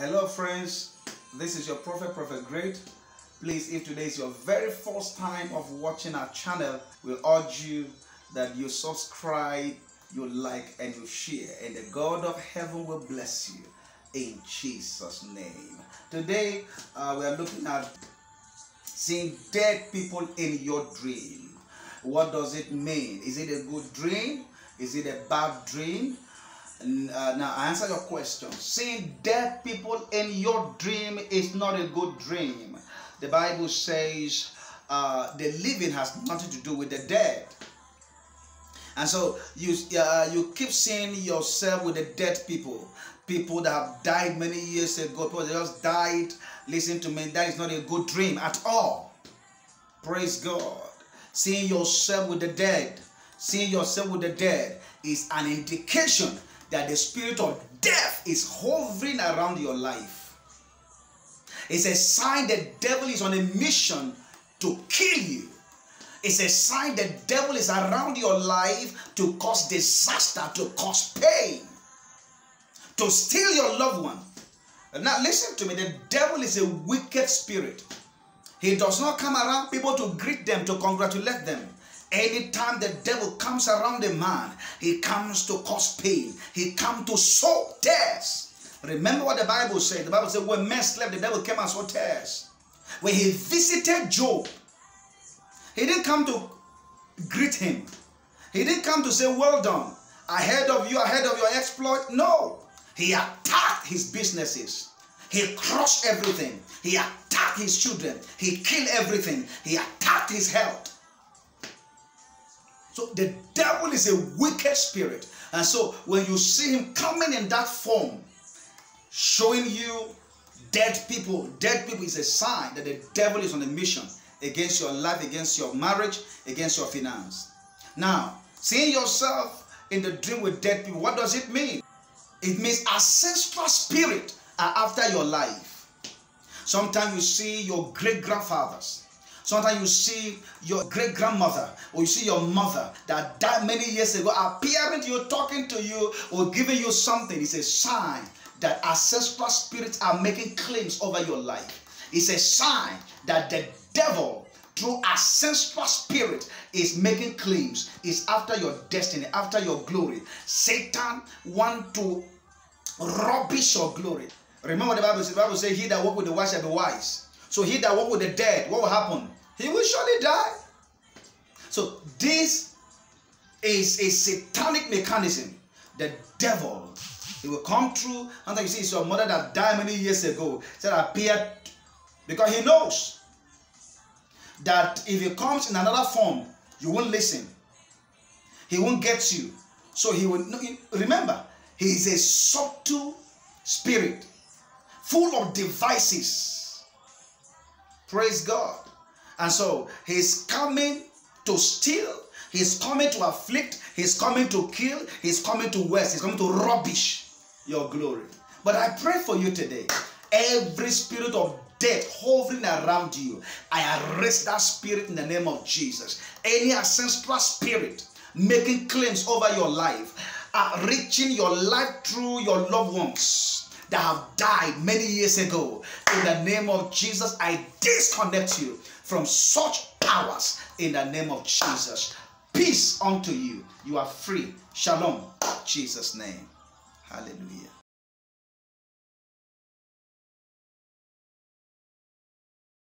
Hello, friends. This is your prophet, Prophet Great. Please, if today is your very first time of watching our channel, we urge you that you subscribe, you like, and you share, and the God of heaven will bless you in Jesus' name. Today, uh, we are looking at seeing dead people in your dream. What does it mean? Is it a good dream? Is it a bad dream? Uh, now, answer your question. Seeing dead people in your dream is not a good dream. The Bible says uh, the living has nothing to do with the dead. And so you uh, you keep seeing yourself with the dead people, people that have died many years ago, people that just died. Listen to me, that is not a good dream at all. Praise God. Seeing yourself with the dead, seeing yourself with the dead is an indication that the spirit of death is hovering around your life. It's a sign the devil is on a mission to kill you. It's a sign the devil is around your life to cause disaster, to cause pain, to steal your loved one. Now, listen to me the devil is a wicked spirit. He does not come around people to greet them, to congratulate them. Anytime the devil comes around a man, he comes to cause pain. He comes to sow tears. Remember what the Bible said. The Bible said when men slept, the devil came and sowed tears. When he visited Job, he didn't come to greet him. He didn't come to say, well done. Ahead of you, ahead of your exploit. No. He attacked his businesses. He crushed everything. He attacked his children. He killed everything. He attacked his health. So the devil is a wicked spirit. And so when you see him coming in that form, showing you dead people, dead people is a sign that the devil is on a mission against your life, against your marriage, against your finance. Now, seeing yourself in the dream with dead people, what does it mean? It means ancestral spirit are after your life. Sometimes you see your great grandfathers, Sometimes you see your great grandmother or you see your mother that died many years ago appearing to you, talking to you, or giving you something. It's a sign that ancestral spirits are making claims over your life. It's a sign that the devil, through ancestral spirit, is making claims. Is after your destiny, after your glory. Satan want to rubbish your glory. Remember the Bible says, the Bible says, He that walk with the wise shall be wise. So he that walk with the dead, what will happen? he will surely die. So this is a satanic mechanism. The devil, he will come through. And you see, it's your mother that died many years ago, that appeared because he knows that if he comes in another form, you won't listen. He won't get you. So he will remember, he is a subtle spirit, full of devices. Praise God. And so he's coming to steal, he's coming to afflict, he's coming to kill, he's coming to waste, he's coming to rubbish your glory. But I pray for you today. Every spirit of death hovering around you, I arrest that spirit in the name of Jesus. Any ancestral spirit making claims over your life, uh, reaching your life through your loved ones that have died many years ago. In the name of Jesus, I disconnect you from such powers in the name of Jesus. Peace unto you. You are free. Shalom. Jesus' name. Hallelujah.